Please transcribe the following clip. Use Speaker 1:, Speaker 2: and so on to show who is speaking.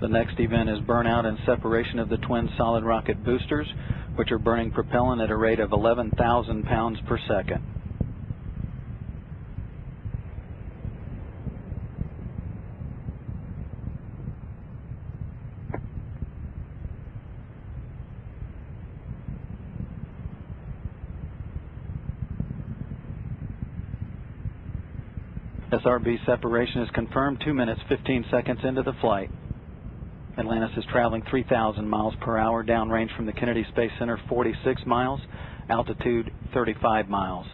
Speaker 1: The next event is burnout and separation of the twin solid rocket boosters, which are burning propellant at a rate of 11,000 pounds per second. SRB separation is confirmed 2 minutes 15 seconds into the flight. Atlantis is traveling 3,000 miles per hour, downrange from the Kennedy Space Center 46 miles, altitude 35 miles.